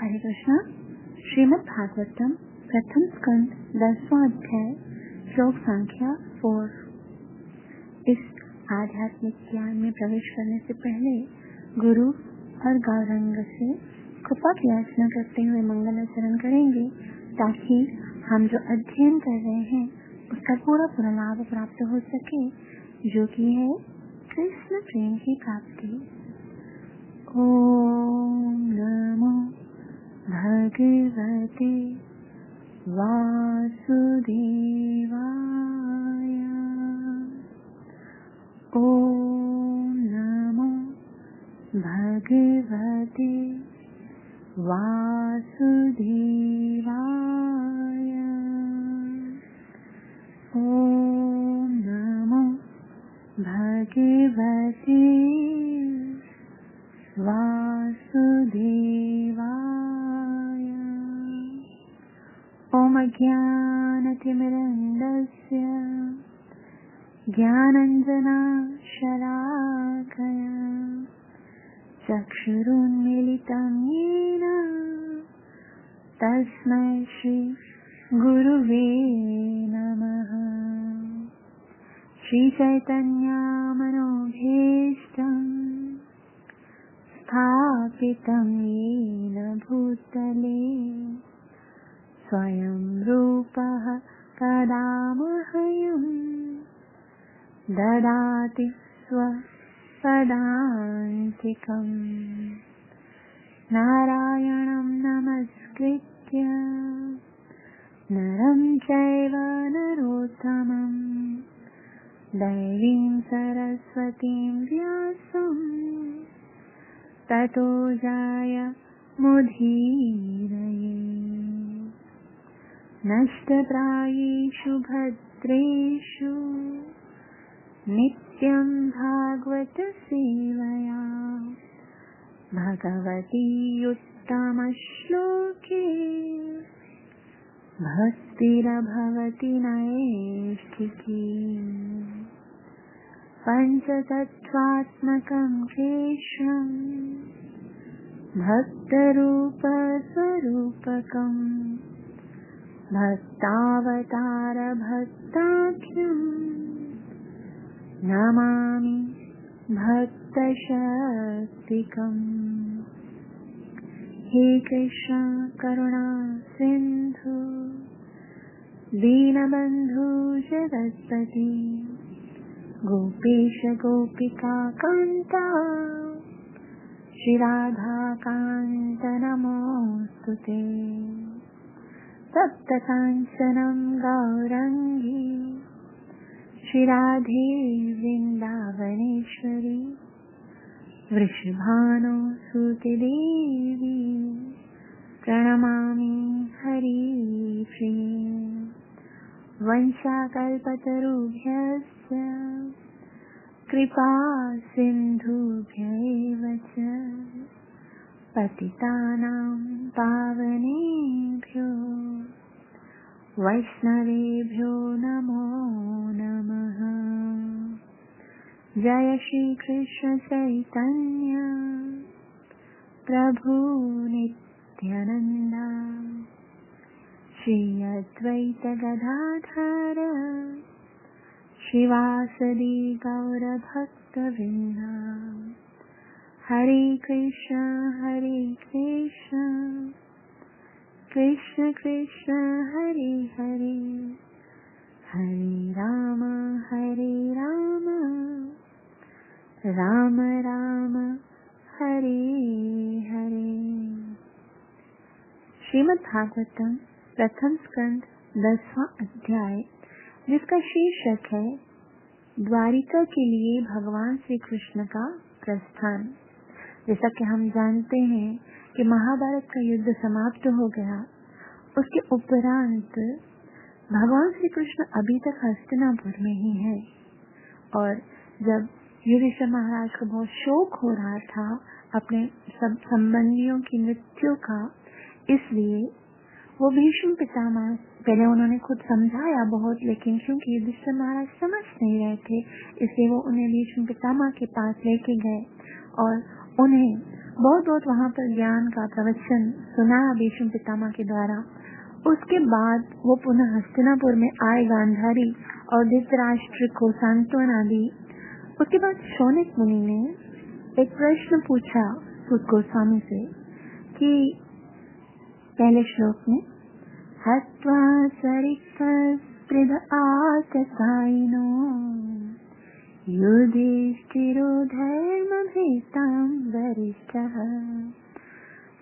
हरे कृष्णा। श्रीमद भागवतम प्रथम स्कंद, दसवां अध्याय, श्लोक संख्या फोर इस आध्यात्मिक ज्ञान में प्रवेश करने से पहले गुरु और गौरंग से कृपा की याचना करते हुए मंगल आचरण करेंगे, ताकि हम जो अध्ययन कर रहे हैं, उसका पूरा पूरा लाभ प्राप्त हो सके, जो कि है कृष्ण प्रेम की प्राप्ति। ॐ नमो भगवते वासुदेवाय। ॐ नमो भगवते वासुदेवाय। ॐ नमो भगवते वासुदेवाय ज्ञानतिमिरन्दस्य ज्ञानञ्जनाशलाकया चक्षुरुन्मिलितं येन तस्मै श्री गुरुवे नमः। श्रीचैतन्यामनोभीष्टम् स्थापितं येन भूतले स्वयं रूपः कदा मह्यम् ददाति स्वपदान्तिकम् नारायणं नमस्कृत्य नरं चैव नरोत्तमम्। दैवीं सरस्वतीं व्यासम्। ततो जाय मुधीरये नष्टप्रायेषु भद्रेषु नित्यं भागवतसेवया भगवती उत्तमश्लोके भक्तिरभवति नैष्ठिकी पञ्चतत्त्वात्मकं केशम् भक्तरूपस्वरूपकम् भक्तावतारभक्ताख्यम् नमामि भक्तशक्तिकम्। हे कृष्ण करुणा सिन्धु दीनबन्धु जगत्पति गोपेश गोपिका कान्ता श्रीराधाकान्त नमोऽस्तु ते सप्तकाञ्चनं गौरङ्गी श्रीराधे वृन्दावनेश्वरी वृषभानो सुतिदेवी प्रणमामि हरिप्रिये वंशाकल्पतरुभ्यश्च कृपा सिन्धुभ्यैव च पतितानां पावनेभ्यो। वैष्णवेभ्यो नमो नमः। जय श्रीकृष्ण चैतन्य। प्रभु श्री अद्वैतगदाधर शिवासदि गौरभक्तवृन्दा हरे कृष्ण हरे कृष्ण। कृष्ण कृष्ण, हरे हरे। हरे राम हरे राम। राम राम, हरे हरे। श्रीमद् भागवतम प्रथम स्कंद दसवां अध्याय, जिसका शीर्षक है, द्वारिका के लिए भगवान श्री कृष्ण का प्रस्थान। जैसा कि हम जानते हैं कि महाभारत का युद्ध समाप्त हो गया। उसके उपरांत भगवान श्री कृष्ण अभी तक हस्तिनापुर में ही है। और जब युधिष्ठिर महाराज को बहुत शोक हो रहा था अपने सब संबंधियों की मृत्यु का, इसलिए वो भीष्म पितामह, पहले उन्होंने खुद समझाया बहुत, लेकिन क्योंकि युधिष्ठिर महाराज समझ नहीं रहे थे, इसलिए वो उन्हें भीष्म पितामह के पास लेके गए। और उन्हें बहुत बहुत वहाँ पर ज्ञान का प्रवचन, सुना भीष्म पितामा के द्वारा। उसके बाद वो पुनः हस्तिनापुर में आए गांधारी और धृतराष्ट्र को सांत्वना दी उसके बाद शौनिक मुनि ने एक प्रश्न पूछा सुख गोस्वामी से कि पहले श्लोक में, हत्वा सरित आतसाइनो युधिष्ठिरो धर्मभीतां वरिष्ठः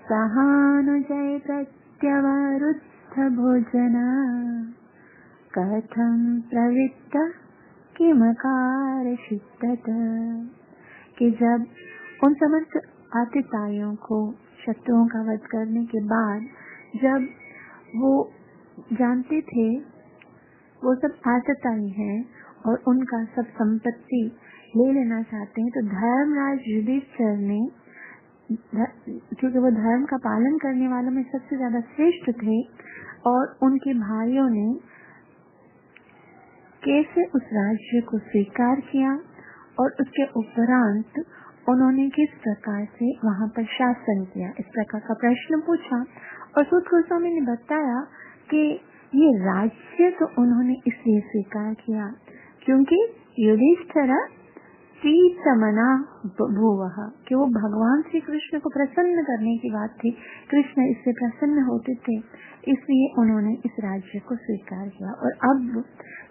सहानुजय प्रत्यवरुद्ध भोजन कथं प्रवृत्त? किमकार कि जब उन समस्त आतिताइयों को शत्रुओं का वध करने के बाद, जब वो जानते थे, वो सब आतताई हैं और उनका सब संपत्ति ले लेना चाहते हैं तो धर्मराज युधिष्ठर ने क्योंकि वो धर्म का पालन करने वालों में सबसे ज़्यादा श्रेष्ठ थे, और उनके भाइयों ने कैसे उस राज्य को स्वीकार किया, और उसके उपरांत उन्होंने किस प्रकार से वहाँ पर शासन किया? इस प्रकार का प्रश्न पूछा, और सुध गोस्वामी ने बताया कि ये राज्य तो उन्होंने इसलिए स्वीकार किया क्योंकि युधिष्ठर मना भूव, कि वो भगवान श्री कृष्ण को प्रसन्न करने की बात थी। कृष्ण इससे प्रसन्न होते थे, इसलिए उन्होंने इस राज्य को स्वीकार किया। और अब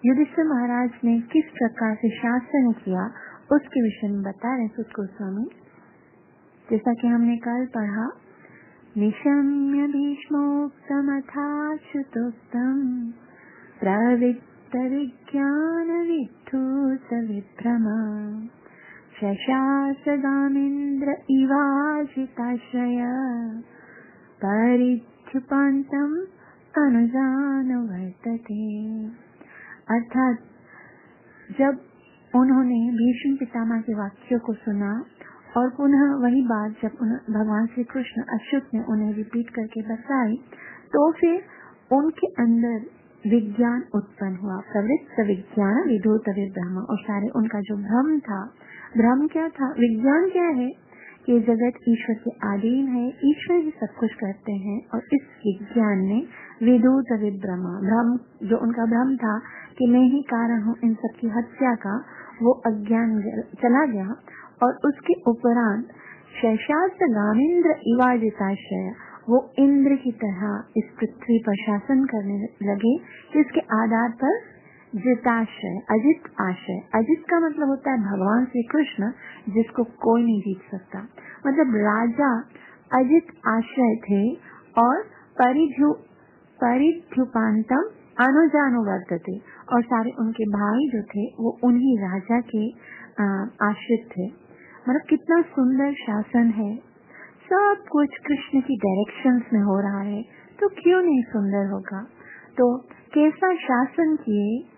युधिष्ठिर महाराज ने किस प्रकार से शासन किया, उसके विषय में बता रहे सुत गोस्वामी। जैसा कि हमने कल पढ़ा, निशम्य भीष्मोक्तमथाच्युतोक्तम् प्रवृत्तविज्ञानविद्धूतविभ्रमा शशासदामिन्द्र इवाजिताश्रय परिध्युपान्तम् अनुजानुवर्तते। अर्थात, जब उन्होंने भीष्म पितामह के वाक्यों को सुना और पुनः वही बात जब भगवान श्री कृष्ण अच्युत ने उन्हें रिपीट करके बताई तो फिर उनके अंदर विज्ञान उत्पन्न हुआ। प्रवृत्त विज्ञान विधुत ब्रह्म और सारे उनका जो भ्रम था, भ्रम क्या था? विज्ञान क्या है? ये जगत ईश्वर के अधीन है, ईश्वर ही सब कुछ करते हैं, और इस विज्ञान ने विदुत ब्रह्म भ्रम, जो उनका भ्रम था कि मैं ही कारण हूँ इन सब की हत्या का, वो अज्ञान चला गया। और उसके उपरांत शैशात गामेंद्र इवाजिताशय वो इंद्र की तरह इस पृथ्वी पर शासन करने लगे, जिसके आधार पर जिताशय अजित आशय अजित का मतलब होता है भगवान श्री कृष्ण जिसको कोई नहीं जीत सकता। मतलब राजा अजित आश्रय थे और परिध्यु, परिध्युपांतम अनुजानुवर्तते और सारे उनके भाई जो थे, वो उन्हीं राजा के आश्रित थे। मतलब कितना सुंदर शासन है। सब कुछ कृष्ण की डायरेक्शन में हो रहा है तो क्यों नहीं सुंदर होगा? तो कैसा शासन किए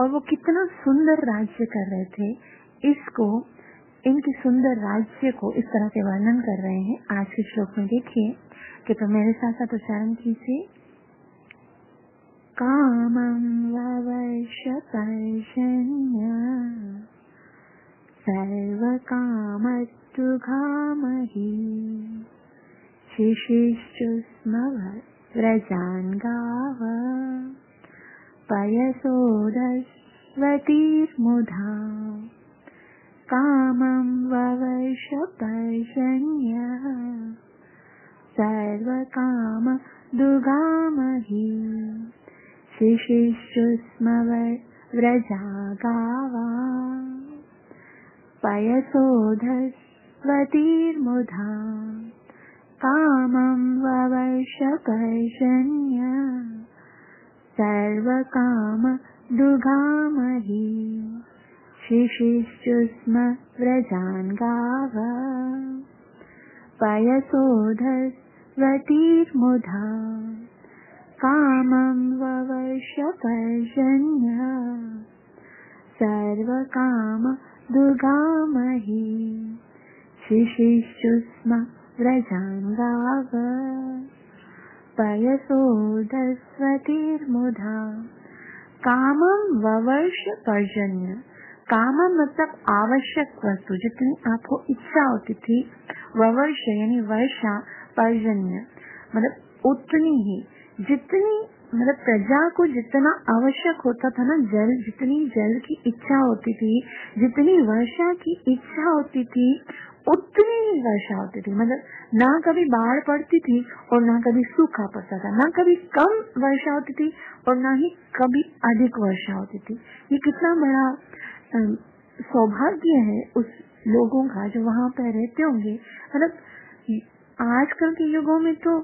और वो कितना सुंदर राज्य कर रहे थे, इसको, इनके सुंदर राज्य को इस तरह से वर्णन कर रहे हैं। आज के श्लोक में देखिए कि तो मेरे साथ साथ उच्चारण कीजिए। कामं सुगामहि शिशिश्च स्मव व्रजान् गाव पयसोदस्वतीर्मुधा कामं ववर्षपर्जन्यः सर्वकाम दुगामहि शिशिश्चुस्मवर् व्रजा गावा पयसोधस् पयसोधस्वतीर्मुधा कामं ववर्षपर्जन्य सर्वकाम दुगामहि शिशिश्चुस्म व्रजान् गाव। पयसोधस्वतीर्मुधा कामं ववर्षपर्जन्य सर्वकाम दुर्गामहि शिशिश्चुस्म व्रजान् गाव पयसोदस्वतीर्मुधा कामं ववर्ष पर्जन्य। काम मतलब आवश्यक वस्तु, जितनी आपको इच्छा होती थी। वर्ष यानी वर्षा पर्जन्य। मतलब उतनी ही। जितनी मतलब प्रजा को जितना आवश्यक होता था ना, जल, जितनी जल की इच्छा होती थी, जितनी वर्षा की इच्छा होती थी उतनी ही वर्षा होती थी। मतलब ना कभी बाढ़ पड़ती थी और ना कभी सूखा पड़ता था। ना कभी कम वर्षा होती थी और ना ही कभी अधिक वर्षा होती थी। ये कितना बड़ा सौभाग्य है उस लोगों का जो वहाँ पर रहते होंगे। मतलब आजकल के युगों में तो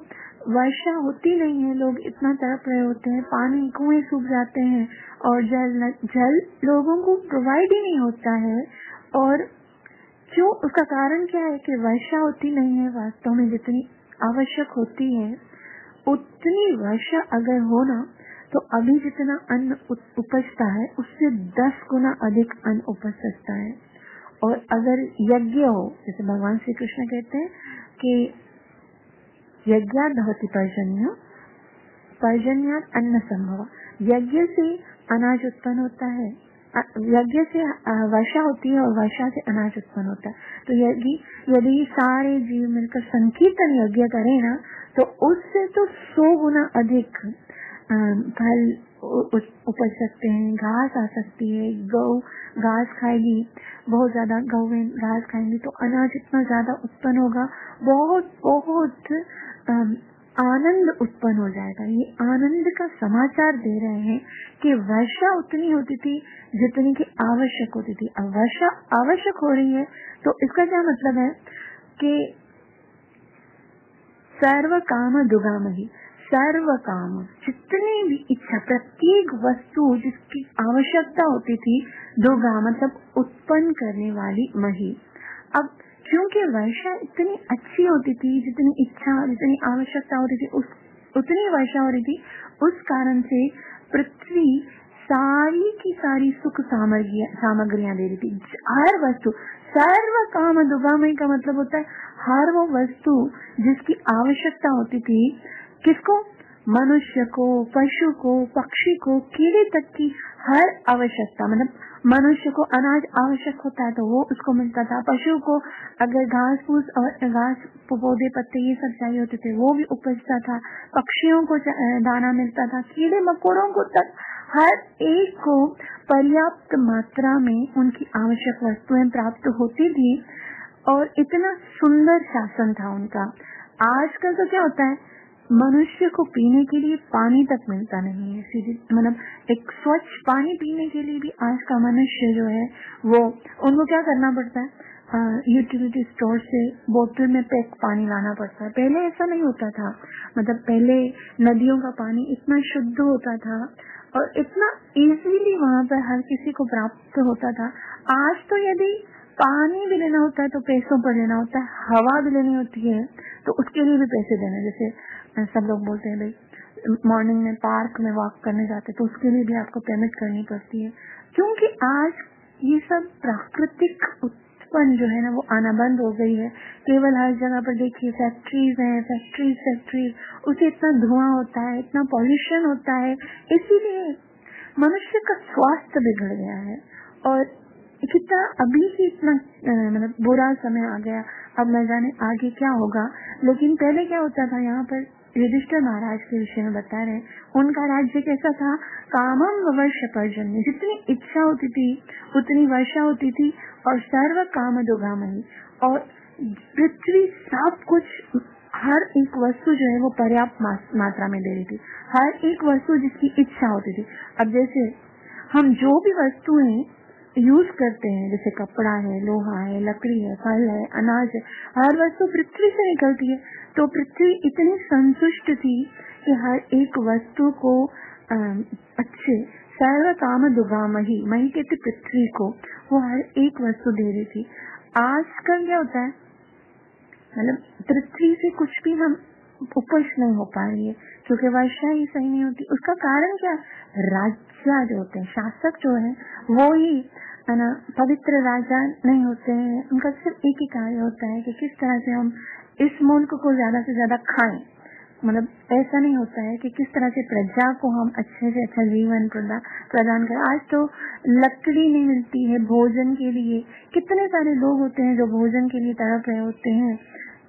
वर्षा होती नहीं है। लोग इतना तड़प रहे होते हैं, पानी कुएँ सूख जाते हैं और जल जल लोगों को प्रोवाइड ही नहीं होता है। और क्यों? उसका कारण क्या है कि वर्षा होती नहीं है वास्तव में जितनी आवश्यक होती है। उतनी वर्षा अगर हो ना तो अभी जितना अन्न उपजता है, उससे दस गुना अधिक अन्न उपज सकता है। और अगर यज्ञ हो, जैसे भगवान श्री कृष्ण कहते हैं कि यज्ञ भवती पर्जन्य पर्जन्य अन्न संभव। यज्ञ से अनाज उत्पन्न होता है। यज्ञ से वर्षा होती है और वर्षा से अनाज उत्पन्न होता है। तो यदि यदि सारे जीव मिलकर संकीर्तन यज्ञ करें ना तो उससे तो सौ गुना अधिक फल उपज सकते हैं, घास आ सकती है, गौ घास खाएगी, बहुत ज़्यादा गौ घास खाएँगी तो अनाज इतना ज़्यादा उत्पन्न होगा। बहुत बहुत आनंद उत्पन्न हो जाएगा। ये आनंद का समाचार दे रहे हैं कि वर्षा उतनी होती थी जितनी की आवश्यक होती थी। अब वर्षा आवश्यक हो रही है तो इसका क्या मतलब है कि सर्व काम दुगाम ही सर्व काम जितनी भी इच्छा, प्रत्येक वस्तु जिसकी आवश्यकता होती थी दुगा मतलब उत्पन्न करने वाली मही। अब क्योंकि वर्षा इतनी अच्छी होती थी, जितनी इच्छा, जितनी आवश्यकता होती थी, उस, उतनी वर्षा हो रही थी, उस कारण से पृथ्वी सारी की सारी सुख सामग्रियाँ दे रही थी। हर वस्तु, सर्व काम दुगामय का मतलब होता है, हर वो वस्तु जिसकी आवश्यकता होती थी, किसको? मनुष्य को, पशु को, पक्षी को, कीड़े तक की हर आवश्यकता मतलब मनुष्य को अनाज आवश्यक होता है तो वो उसको मिलता था। पशु को अगर घास फूस और घास, पौधे, पत्ते ये सब चाहिए होते थे, वो भी उपजता था। पक्षियों को दाना मिलता था। कीड़े मकोड़ों को तक हर एक को पर्याप्त मात्रा में उनकी आवश्यक वस्तुएँ प्राप्त होती थी और इतना सुंदर शासन था उनका। आजकल तो क्या होता है मनुष्य को पीने के लिए पानी तक मिलता नहीं है। सीधे मतलब एक स्वच्छ पानी पीने के लिए भी आज का मनुष्य जो है, वो उनको क्या करना पड़ता है? यूटिलिटी स्टोर से बोतल में पैक पानी लाना पड़ता है। पहले ऐसा नहीं होता था। मतलब पहले नदियों का पानी इतना शुद्ध होता था और इतना इजीली वहाँ पर हर किसी को प्राप्त होता था। आज तो यदि पानी भी लेना होता है तो पैसों पर लेना होता है, हवा भी लेनी होती है तो उसके लिए भी पैसे देने जैसे सब लोग बोलते हैं, भाई मॉर्निंग में पार्क में वॉक करने जाते हैं तो उसके लिए भी आपको पेमेंट करनी पड़ती है। क्योंकि आज ये सब प्राकृतिक उत्पन्न जो है ना, वो आना बंद हो गई है। केवल हर जगह पर देखिए फैक्ट्रीज हैं फैक्ट्रीज फैक्ट्रीज उसे इतना धुआँ होता है, इतना पॉल्यूशन होता है, इसीलिए मनुष्य का स्वास्थ्य बिगड़ गया है। और कितना, अभी ही इतना मतलब बुरा समय आ गया, अब न जाने आगे क्या होगा। लेकिन पहले क्या होता था, यहाँ पर युधिष्ठिर महाराज के विषय में बता रहे उनका राज्य कैसा था? कामम वर्ष पर्जन्य जितनी इच्छा होती थी, उतनी वर्षा होती थी, और सर्व काम दुगामयी और पृथ्वी सब कुछ, हर एक वस्तु जो है वो पर्याप्त मात्रा में दे रही थी। हर एक वस्तु जिसकी इच्छा होती थी। अब जैसे, हम जो भी वस्तुएँ यूज़ करते हैं, जैसे कपड़ा है, लोहा है, लकड़ी है, फल है, अनाज है, हर वस्तु पृथ्वी से निकलती है। तो पृथ्वी इतनी संतुष्ट थी कि हर एक वस्तु को अच्छे सर्व काम दुगाम ही मही कहते पृथ्वी को, वो हर एक वस्तु दे रही थी। आजकल क्या होता है? मतलब पृथ्वी से कुछ भी हम उपज नहीं हो पा रही है, क्योंकि वर्षा ही सही नहीं होती। उसका कारण क्या? राजा जो होते हैं, शासक जो है, वो ही, है ना, पवित्र राजा नहीं होते हैं। उनका सिर्फ़ एक ही कार्य होता है कि किस तरह से हम इस मुल्क को ज़्यादा से ज़्यादा खाएँ। मतलब ऐसा नहीं होता है कि किस तरह से प्रजा को हम अच्छे से अच्छा जीवन प्रदान करें। आज तो लकड़ी नहीं मिलती है भोजन के लिए। कितने सारे लोग होते हैं जो भोजन के लिए तरफ़ रहे होते हैं।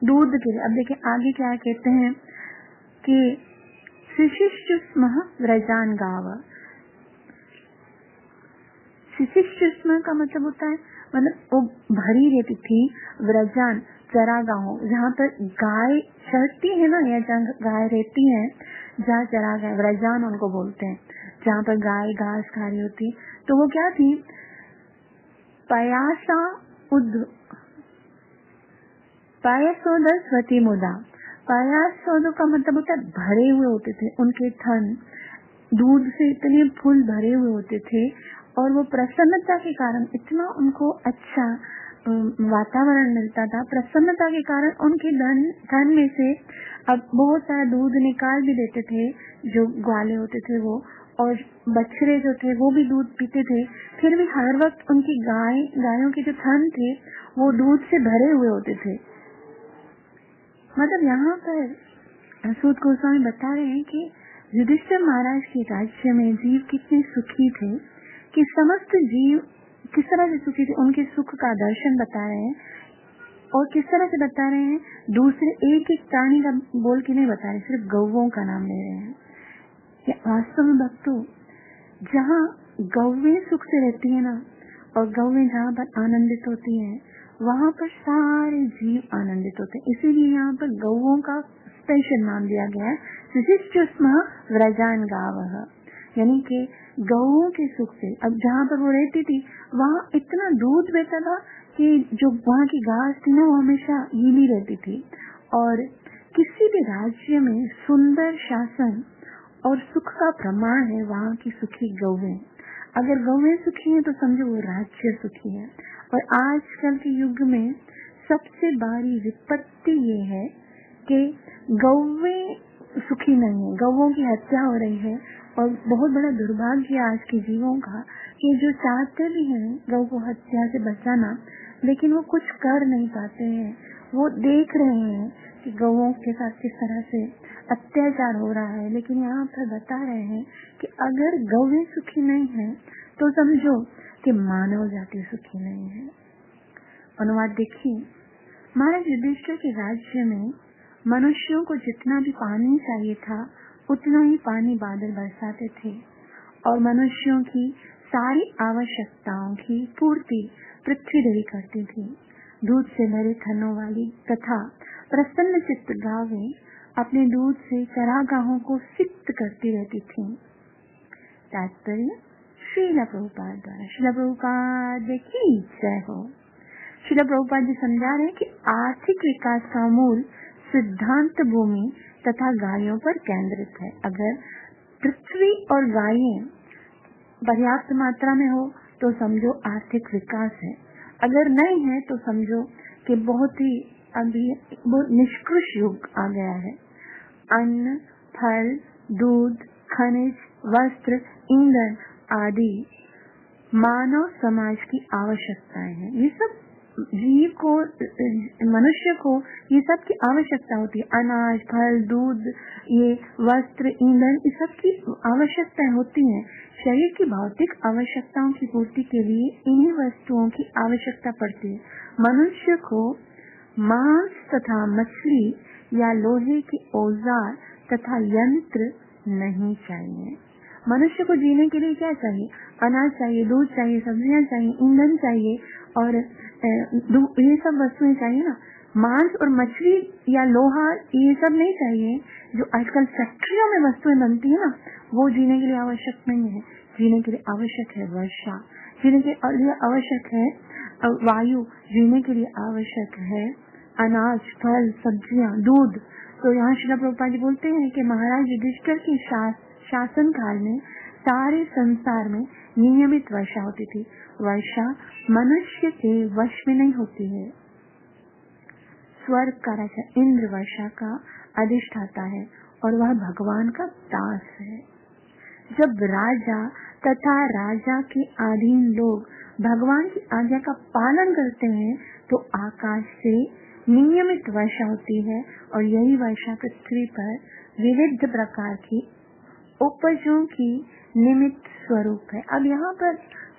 दूध के लिए। अब देखिए, आगे क्या कहते हैं कि शिशिष्टुस्म व्रजान गाव। शिशिष्टुस्म का मतलब होता है मतलब वो भरी रहती थी व्रजान चरागाहों जहाँ पर गाय चढ़ती है ना, या जहाँ गाय रहती है, जहाँ चरा गाय, व्रजान उनको बोलते हैं। जहाँ पर गाय, घास खा रही होती। तो वो क्या थी? पयासा उद पयासोद स्वती मुदा। पयासोद का मतलब होता है भरे हुए होते थे। उनके थन दूध से इतने फूल भरे हुए होते थे और वो प्रसन्नता के कारण इतना उनको अच्छा वातावरण मिलता था। प्रसन्नता के कारण उनके धन धन में से अब बहुत सारा दूध निकाल भी देते थे, जो ग्वाले होते थे वो, और बछड़े जो थे वो भी दूध पीते थे। फिर भी हर वक्त उनकी गाय, गायों के जो थन थे, वो दूध से भरे हुए होते थे। मतलब यहाँ पर सूद गोस्वामी बता रहे हैं कि युधिष्ठिर महाराज के राज्य में जीव कितने सुखी थे, कि समस्त जीव किस तरह से सुखी थे, उनके सुख का दर्शन बता रहे हैं। और किस तरह से बता रहे हैं, दूसरे एक एक प्राणी का बोल के नहीं बता रहे, सिर्फ़ गौवों का नाम ले रहे हैं। वास्तव में भक्तों, जहाँ गौवे सुख से रहती है ना, और गौवे जहाँ पर आनंदित होती हैं वहाँ पर सारे जीव आनंदित होते हैं। इसीलिए यहाँ पर गौवों का स्पेशल नाम दिया गया है। व्रजान गाव यानी कि गऊ के सुख से। अब जहाँ पर वो रहती थी, वहाँ इतना दूध बहता था कि जो वहाँ की घास थी ना, वो हमेशा गीली रहती थी। और किसी भी राज्य में सुंदर शासन और सुख का प्रमाण है वहाँ की सुखी गौएँ अगर गौएँ सुखी हैं तो समझो वो राज्य सुखी है। और आजकल के युग में सबसे बड़ी विपत्ति ये है कि गौएँ सुखी नहीं है गौओं की हत्या हो रही है। और बहुत बड़ा दुर्भाग्य आज के जीवों का कि जो चाहते भी हैं, गौ को हत्या से बचाना, लेकिन वो कुछ कर नहीं पाते हैं। वो देख रहे हैं कि गौओं के साथ किस तरह से अत्याचार हो रहा है। लेकिन यहाँ पर बता रहे हैं कि अगर गौवे सुखी नहीं है तो समझो कि मानव जाति सुखी नहीं है। अनुवाद देखिए, महाराज युधिष्ठिर के राज्य में मनुष्यों को जितना भी पानी चाहिए था, उतना ही पानी बादल बरसाते थे। और मनुष्यों की सारी आवश्यकताओं की पूर्ति पृथ्वी देवी करती थी। दूध से भरे थनों वाली तथा प्रसन्न चित्त गावे अपने दूध से चरागाहों को सिक्त करती रहती थी। तात्पर्य, शीला प्रभुपाद द्वारा। शीला प्रभुपाद की जय हो। शीला प्रभुपाद जी समझा रहे कि आर्थिक विकास का मूल सिद्धांत भूमि तथा गायों पर केंद्रित है। अगर पृथ्वी और गायें पर्याप्त मात्रा में हो तो समझो आर्थिक विकास है। अगर नहीं है तो समझो कि बहुत ही अभी निष्कृष युग आ गया है। अन्न, फल, दूध, खनिज, वस्त्र, ईंधन आदि मानव समाज की आवश्यकताएँ हैं। ये सब जीव को, मनुष्य को, ये सब की आवश्यकता होती है। अनाज, फल, दूध, ये वस्त्र, ईंधन, ये सब की आवश्यकता होती है। शरीर की भौतिक आवश्यकताओं की पूर्ति के लिए इन्हीं वस्तुओं की आवश्यकता पड़ती है। मनुष्य को मांस तथा मछली या लोहे के औज़ार तथा यंत्र नहीं चाहिए। मनुष्य को जीने के लिए क्या चाहिए? अनाज चाहिए, दूध चाहिए, सब्ज़ियाँ चाहिए, ईंधन चाहिए और ये सब वस्तुएँ चाहिए ना। मांस और मछली या लोहा, ये सब नहीं चाहिए। जो आजकल फैक्ट्रियों में वस्तुएँ बनती है ना, वो जीने के लिए आवश्यक नहीं है। जीने के लिए आवश्यक है वर्षा। जीने के लिए आवश्यक है वायु जीने के लिए आवश्यक है। अनाज फल सब्ज़ियाँ दूध। तो यहाँ शिला प्रभुपा जी बोलते हैं कि महाराज युधिष्ठर के शास, शासन काल में सारे संसार में नियमित वर्षा होती थी। वर्षा मनुष्य के वश में नहीं होती है। स्वर्ग का राजा इंद्र वर्षा का अधिष्ठाता है और वह भगवान का दास है। जब राजा तथा राजा के अधीन लोग भगवान की आज्ञा का पालन करते हैं तो आकाश से नियमित वर्षा होती है और यही वर्षा पृथ्वी पर विविध प्रकार की उपजों की निमित्त स्वरूप है। अब यहाँ पर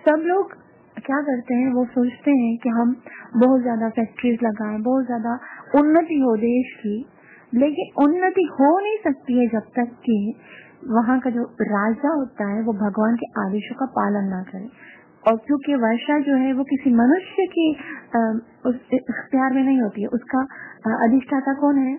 सब लोग क्या करते हैं, वो सोचते हैं कि हम बहुत ज़्यादा फैक्ट्रीज लगाएँ, बहुत ज़्यादा उन्नति हो देश की, लेकिन उन्नति हो नहीं सकती है जब तक कि वहाँ का जो राजा होता है, वो भगवान के आदेशों का पालन ना करे। और क्योंकि वर्षा जो है वो किसी मनुष्य की प्यार में नहीं होती है। उसका अधिष्ठाता कौन है?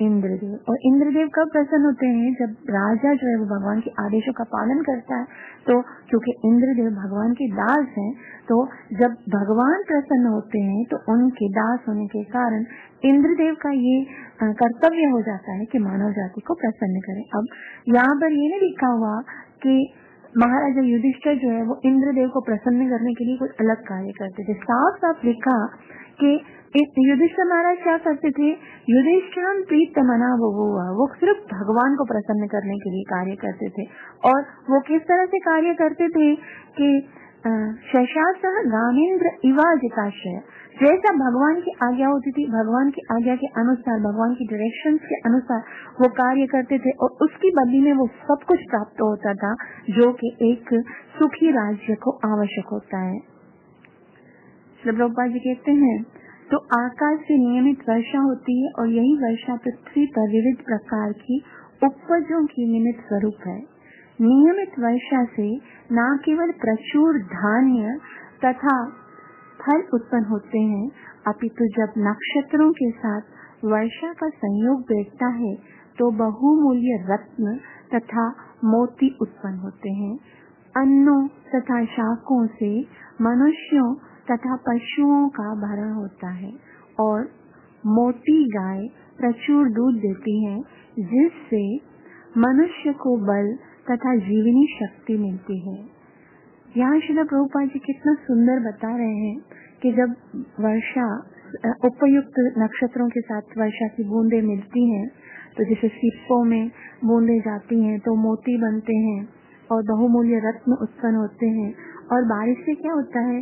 इंद्रदेव। और इंद्रदेव कब प्रसन्न होते हैं? जब राजा जो है वो भगवान के आदेशों का पालन करता है तो क्योंकि इंद्रदेव भगवान के दास हैं तो जब भगवान प्रसन्न होते हैं तो उनके दास होने के कारण इंद्रदेव का ये कर्तव्य हो जाता है कि मानव जाति को प्रसन्न करें। अब यहाँ पर ये नहीं लिखा हुआ कि महाराजा युधिष्ठर जो है वो इंद्रदेव को प्रसन्न करने के लिए कुछ अलग कार्य करते थे। साफ़ साफ़ लिखा कि युधिष्ठर महाराज क्या करते थे? युधिष्ठान प्रीत मना वो वो सिर्फ़ भगवान को प्रसन्न करने के लिए कार्य करते थे। और वो किस तरह से कार्य करते थे कि शशास गामेन्द्र इवा जिताशय जैसा भगवान की आज्ञा होती थी, भगवान की आज्ञा के अनुसार, भगवान की डायरेक्शन के अनुसार वो कार्य करते थे और उसकी बदली में वो सब कुछ प्राप्त होता था, जो कि एक सुखी राज्य को आवश्यक होता है। जी कहते हैं तो आकाश से नियमित वर्षा होती है और यही वर्षा पृथ्वी पर विविध प्रकार की उपजों की निमित्त स्वरूप है। नियमित वर्षा से न केवल प्रचुर धान्य तथा फल उत्पन्न होते हैं, अपितु जब नक्षत्रों के साथ वर्षा का संयोग बैठता है तो बहुमूल्य रत्न तथा मोती उत्पन्न होते हैं। अन्नों तथा शाकों से मनुष्यों तथा पशुओं का भरण होता है और मोटी गाय प्रचुर दूध देती है, जिससे मनुष्य को बल तथा जीवनी शक्ति मिलती है। यहाँ शिला प्रभुपा जी कितना सुंदर बता रहे हैं कि जब वर्षा उपयुक्त नक्षत्रों के साथ वर्षा की बूंदे मिलती हैं तो जैसे सिप्पो में बूंदे जाती हैं तो मोती बनते हैं और बहुमूल्य रत्न उत्पन्न होते हैं। और बारिश से क्या होता है?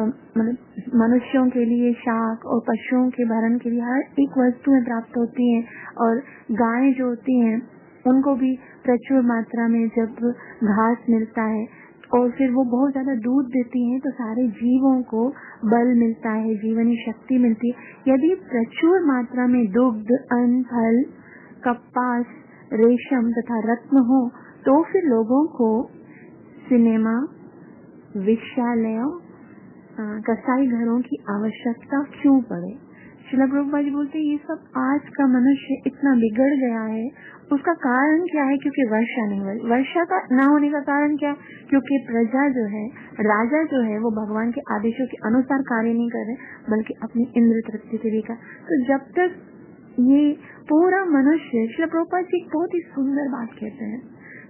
मतलब मनुष्यों के लिए शाक और पशुओं के भरण के लिए हर एक वस्तुएँ प्राप्त होती हैं और गायें जो होती हैं उनको भी प्रचुर मात्रा में जब घास मिलता है और फिर वो बहुत ज़्यादा दूध देती हैं तो सारे जीवों को बल मिलता है, जीवनी शक्ति मिलती है। यदि प्रचुर मात्रा में दुग्ध, अन्न, फल, कपास, रेशम तथा रत्न हो तो फिर लोगों को सिनेमा विश्यालयों कसाई घरों की आवश्यकता क्यों पड़े? शिला प्रभुपा जी बोलते ये सब आज का मनुष्य इतना बिगड़ गया है उसका कारण क्या है? क्योंकि वर्षा नहीं हुई। वर्षा का ना होने का कारण क्या? है क्योंकि प्रजा जो है, राजा जो है, वो भगवान के आदेशों के अनुसार कार्य नहीं कर रहे, बल्कि अपनी इंद्र तृप्ति के लिए तो जब तक ये पूरा मनुष्य शिला प्रभुपा जी बहुत ही सुंदर बात कहते हैं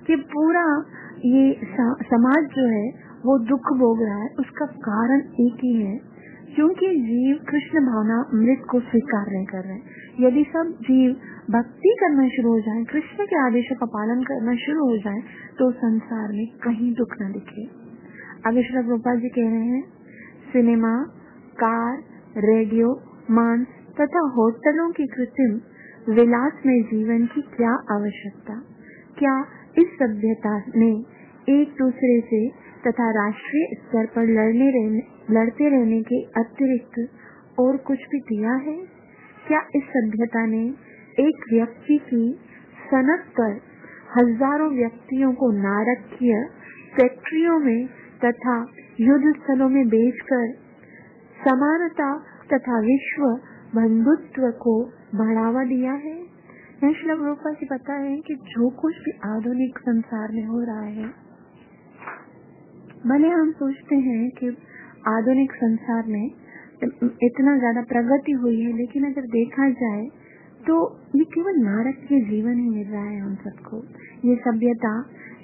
कि पूरा ये समाज जो है, वो दुख भोग रहा है, उसका कारण एक ही है। क्योंकि जीव कृष्ण भावना अमृत को स्वीकार नहीं कर रहे यदि सब जीव भक्ति करना शुरू हो जाए, कृष्ण के आदेशों का पालन करना शुरू हो जाए तो संसार में कहीं दुख न दिखे। आगे श्री गोपाल जी कह रहे हैं, सिनेमा, कार, रेडियो, मांस तथा होटलों की कृत्रिम विलास में जीवन की क्या आवश्यकता? क्या इस सभ्यता ने एक दूसरे से तथा राष्ट्रीय स्तर पर लड़ने रहने, लड़ते रहने के अतिरिक्त और कुछ भी दिया है? क्या इस सभ्यता ने एक व्यक्ति की सनक पर हज़ारों व्यक्तियों को नारकीय फैक्ट्रियों में तथा युद्ध स्थलों में बेचकर समानता तथा विश्व बंधुत्व को बढ़ावा दिया है? श्लोक रूपा जी पता है कि जो कुछ भी आधुनिक संसार में हो रहा है भले हम सोचते हैं कि आधुनिक संसार में इतना ज़्यादा प्रगति हुई है, लेकिन अगर देखा जाए तो ये केवल नारक के जीवन ही मिल रहा है हम सबको। ये सभ्यता,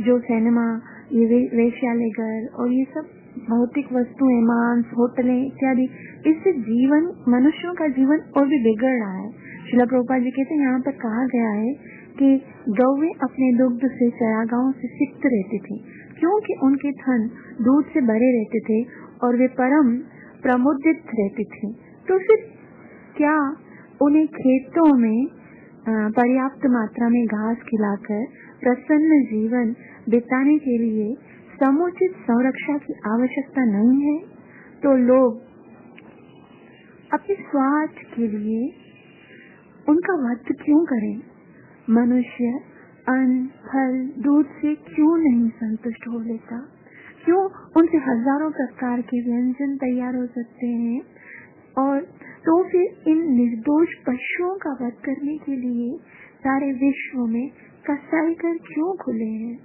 जो सिनेमा, ये वेश्यालय घर और ये सब भौतिक वस्तुएँ, मांस, होटलें इत्यादि, इससे जीवन, मनुष्यों का जीवन और भी बिगड़ रहा है। शिला प्रभुपा जी कहते हैं, यहाँ पर कहा गया है कि गौवे अपने दुग्ध से, चरागाहों से सिक्त रहती थी। क्योंकि उनके थन दूध से भरे रहते थे और वे परम प्रमुदित रहते थे। तो फिर क्या उन्हें खेतों में पर्याप्त मात्रा में घास खिलाकर प्रसन्न जीवन बिताने के लिए समुचित संरक्षा की आवश्यकता नहीं है? तो लोग अपने स्वार्थ के लिए उनका वध क्यों करें? मनुष्य अन्न फल दूध से क्यों नहीं संतुष्ट हो लेता? क्यों उनसे हज़ारों प्रकार के व्यंजन तैयार हो सकते हैं? और तो फिर इन निर्दोष पशुओं का वध करने के लिए सारे विश्व में कसाई कर क्यों खुले हैं?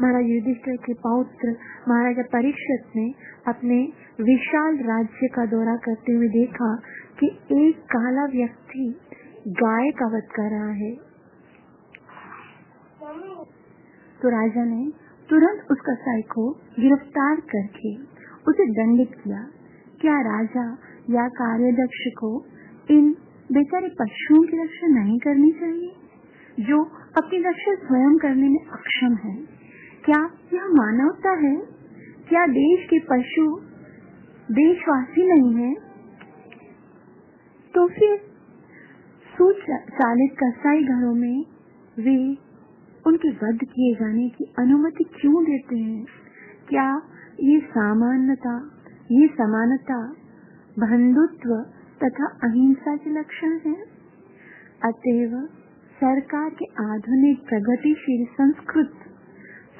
महाराज युधिष्ठिर के पौत्र महाराजा परीक्षित ने अपने विशाल राज्य का दौरा करते हुए देखा कि एक काला व्यक्ति गाय का वध कर रहा है। तो राजा ने तुरंत उस कसाई को गिरफ़्तार करके उसे दंडित किया। क्या राजा या कार्यदक्ष को इन बेचारे पशुओं की रक्षा नहीं करनी चाहिए, जो अपनी रक्षा स्वयं करने में अक्षम है? क्या यह मानवता है? क्या देश के पशु देशवासी नहीं है? तो फिर सुचालित कसाई घरों में वे उनके वध किए जाने की अनुमति क्यों देते हैं? क्या ये सामान्यता, ये समानता, बंधुत्व तथा अहिंसा के लक्षण है? अतएव सरकार के आधुनिक प्रगतिशील संस्कृत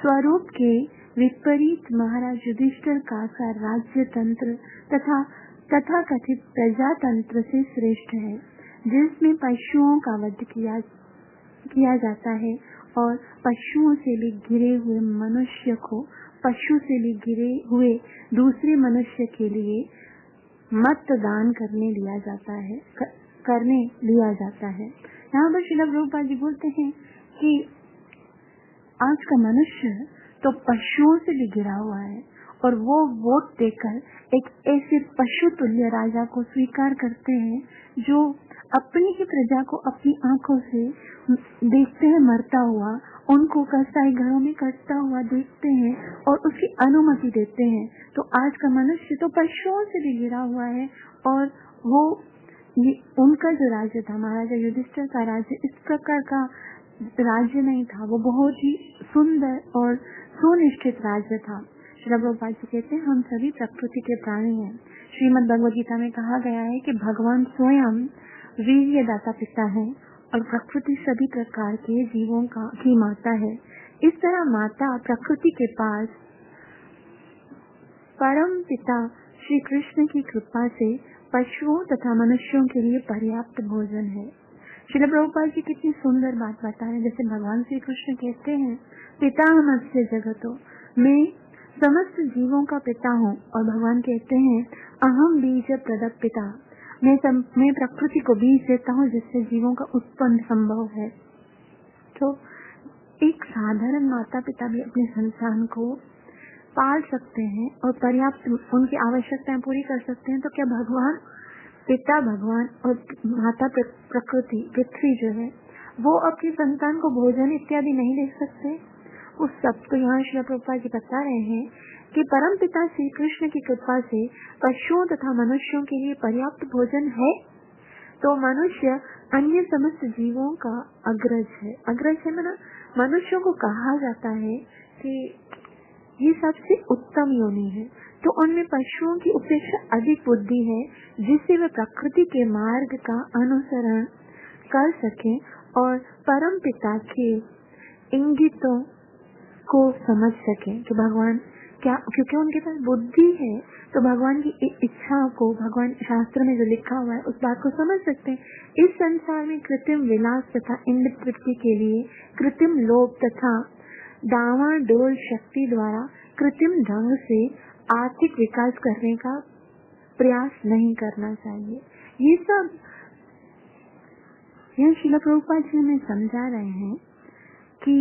स्वरूप के विपरीत महाराज युधिष्ठिर का सा राज्य तंत्र तथा तथा कथित प्रजातंत्र से श्रेष्ठ है, जिसमें पशुओं का वध किया किया जाता है। और पशुओं से भी गिरे हुए मनुष्य को पशु से भी गिरे हुए दूसरे मनुष्य के लिए मतदान करने लिया जाता है कर, करने लिया जाता है। यहाँ पर शिला प्रभुपा जी बोलते हैं कि आज का मनुष्य तो पशुओं से भी गिरा हुआ है और वो वोट देकर एक ऐसे पशु तुल्य राजा को स्वीकार करते हैं जो अपनी ही प्रजा को अपनी आँखों से देखते हैं, मरता हुआ, उनको कसाई घरों में कटता हुआ, देखते हैं और उसकी अनुमति देते हैं। तो आज का मनुष्य तो पशुओं से भी घिरा हुआ है और वो ये उनका जो राज्य था, महाराजा युधिष्ठिर का राज्य, इस प्रकार का राज्य नहीं था। वो बहुत ही सुंदर और सुनिश्चित राज्य था। श्री प्रभुपाद जी कहते हैं, हम सभी प्रकृति के प्राणी हैं। श्रीमद भगवद गीता में कहा गया है कि भगवान स्वयं वीर्य दाता पिता है और प्रकृति सभी प्रकार के जीवों का की माता है। इस तरह माता प्रकृति के पास परम पिता श्री कृष्ण की कृपा से पशुओं तथा मनुष्यों के लिए पर्याप्त भोजन है। श्री प्रभुपाल जी कितनी सुंदर बात बता रहे जैसे भगवान श्री कृष्ण कहते हैं, पिता मत्स्य जगतो। मैं समस्त जीवों का पिता हूँ। और भगवान कहते हैं अहम बीज प्रदत्त पिता मैं सम, मैं प्रकृति को बीज देता हूँ जिससे जीवों का उत्पन्न संभव है। तो एक साधारण माता पिता भी अपने संतान को पाल सकते हैं और पर्याप्त उनकी आवश्यकताएँ पूरी कर सकते हैं तो क्या भगवान पिता भगवान और माता प्रकृति पृथ्वी जो है वो अपनी संतान को भोजन इत्यादि नहीं दे सकते? उस सबको यहाँ श्री प्रभुपा जी बता रहे हैं कि परम पिता श्री कृष्ण की कृपा से पशुओं तथा मनुष्यों के लिए पर्याप्त भोजन है? तो मनुष्य अन्य समस्त जीवों का अग्रज है। अग्रज है मना मनुष्यों को कहा जाता है कि ये सबसे उत्तम योनि है। तो उनमें पशुओं की उपेक्षा अधिक बुद्धि है, जिससे वे प्रकृति के मार्ग का अनुसरण कर सके और परम पिता के इंगितों को समझ सके कि भगवान क्या, क्योंकि उनके पास बुद्धि है तो भगवान की इच्छा को भगवान शास्त्र में जो लिखा हुआ है, उस बात को समझ सकते हैं। इस संसार में कृत्रिम विलास तथा इंद्र तृप्ति के लिए कृत्रिम लोभ तथा दावा डोल शक्ति द्वारा कृत्रिम ढंग से आर्थिक विकास करने का प्रयास नहीं करना चाहिए। ये सब, यह शिला प्रभुपाद जी हमें समझा रहे हैं कि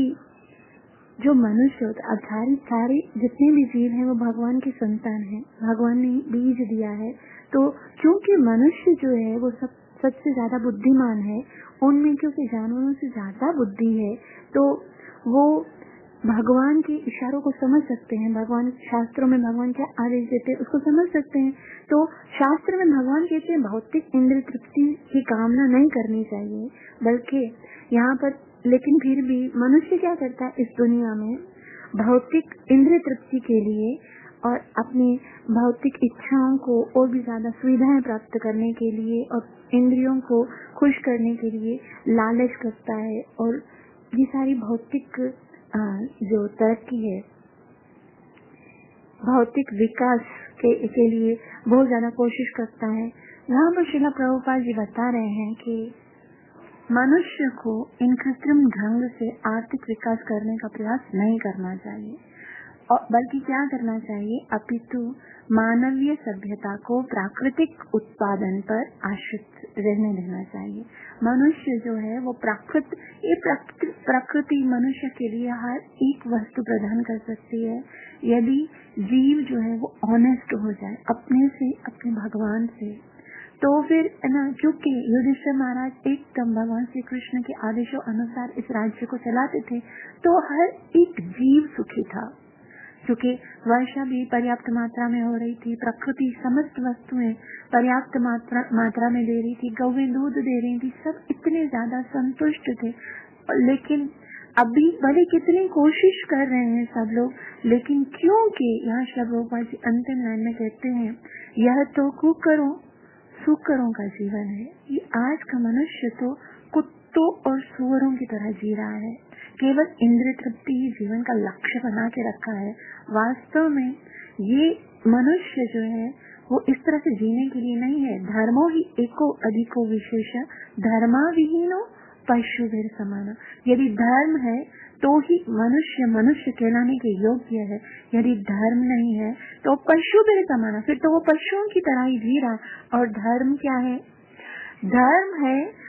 जो मनुष्य आधारित सारे जितने भी जीव हैं, वो भगवान की संतान है। भगवान ने बीज दिया है। तो क्योंकि मनुष्य जो है, वो सब, सबसे ज़्यादा बुद्धिमान है, उनमें क्योंकि जानवरों से ज़्यादा बुद्धि है तो वो भगवान के इशारों को समझ सकते हैं। भगवान शास्त्रों में भगवान क्या आदेश देते हैं, उसको समझ सकते हैं। तो शास्त्र में भगवान कहते हैं, भौतिक इंद्र तृप्ति की कामना नहीं करनी चाहिए, बल्कि यहाँ पर लेकिन फिर भी मनुष्य क्या करता है इस दुनिया में? भौतिक इंद्र तृप्ति के लिए और अपनी भौतिक इच्छाओं को और भी ज़्यादा सुविधाएँ प्राप्त करने के लिए और इंद्रियों को खुश करने के लिए लालच करता है और ये सारी भौतिक जो तरक्की है भौतिक विकास के, के लिए बहुत ज़्यादा कोशिश करता है। यहाँ पर शिला प्रभुपाल जी बता रहे हैं कि मनुष्य को इन कृत्रिम ढंग से आर्थिक विकास करने का प्रयास नहीं करना चाहिए। और बल्कि क्या करना चाहिए? अपितु मानवीय सभ्यता को प्राकृतिक उत्पादन पर आश्रित रहने देना चाहिए। मनुष्य जो है, वो प्राकृत, ये प्रकृति मनुष्य के लिए हर एक वस्तु प्रदान कर सकती है। यदि जीव जो है, वो ऑनेस्ट हो जाए, अपने से, अपने भगवान से तो फिर ना चूँकि युधिष्ठिर महाराज एकदम भगवान श्री कृष्ण के आदेशों अनुसार इस राज्य को चलाते थे तो हर एक जीव सुखी था। क्योंकि वर्षा भी पर्याप्त मात्रा में हो रही थी, प्रकृति समस्त वस्तुएँ पर्याप्त मात्रा मात्रा में दे रही थी, गौवे दूध दे रही थी, सब इतने ज़्यादा संतुष्ट थे। लेकिन अभी भले कितनी कोशिश कर रहे हैं सब लोग, लेकिन क्योंकि यहाँ शब्द जी अंतिम लाइन में कहते हैं, यह तो कुकरों सुकरों का जीवन है। ये आज का मनुष्य तो कुत्तों और सुअरों की तरह जी रहा है। केवल इंद्र तृप्ति ही जीवन का लक्ष्य बना के रखा है। वास्तव में ये मनुष्य जो है, वो इस तरह से जीने के लिए नहीं है। धर्मो ही एको अधिको विशेष। धर्मा विहीनो पशु भीर समान यदि धर्म है तो ही मनुष्य मनुष्य कहलाने के योग्य है। यदि धर्म नहीं है तो पशु भी समान फिर तो वो पशुओं की तरह ही जी रहा और धर्म क्या है? धर्म है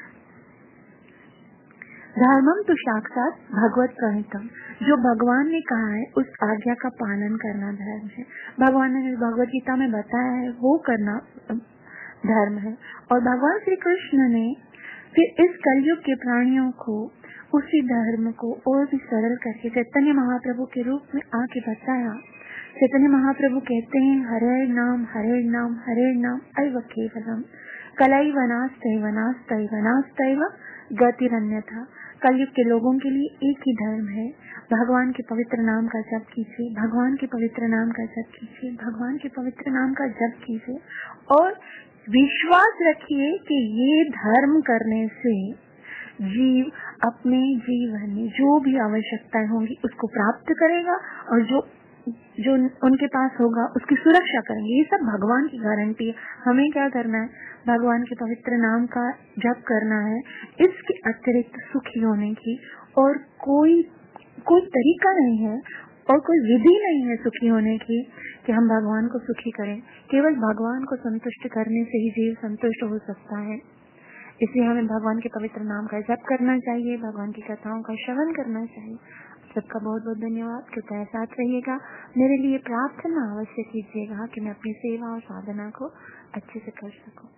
धर्मम तो साक्षात भगवत प्रणितम। जो भगवान ने कहा है, उस आज्ञा का पालन करना धर्म है। भगवान ने भगवत गीता में बताया है, वो करना धर्म है। और भगवान श्री कृष्ण ने फिर इस कलयुग के प्राणियों को, उसी धर्म को और भी सरल करके चैतन्य महाप्रभु के रूप में आके बताया। चैतन्य महाप्रभु कहते हैं, हरे नाम हरे नाम हरे नाम अव केवलम। कलई वनास तय वनास तय वनास तैव गतिरन्य था कलयुग के लोगों के लिए एक ही धर्म है। भगवान के पवित्र नाम का जप कीजिए, भगवान के पवित्र नाम का जप कीजिए, भगवान के पवित्र नाम का जप कीजिए और विश्वास रखिए कि ये धर्म करने से जीव अपने जीवन में जो भी आवश्यकताएँ होंगी उसको प्राप्त करेगा और जो जो उनके पास होगा उसकी सुरक्षा करेंगे। ये सब भगवान की गारंटी है। हमें क्या करना है? भगवान के पवित्र नाम का जप करना है। इसके अतिरिक्त सुखी होने की और कोई कोई तरीका नहीं है और कोई विधि नहीं है सुखी होने की। कि हम भगवान को सुखी करें। केवल भगवान को संतुष्ट करने से ही जीव संतुष्ट हो सकता है। इसलिए हमें भगवान के पवित्र नाम का जप करना चाहिए, भगवान की कथाओं का श्रवण करना चाहिए। सबका बहुत बहुत धन्यवाद। कृपया साथ रहिएगा। मेरे लिए प्रार्थना अवश्य कीजिएगा कि मैं अपनी सेवा और साधना को अच्छे से कर सकूँ।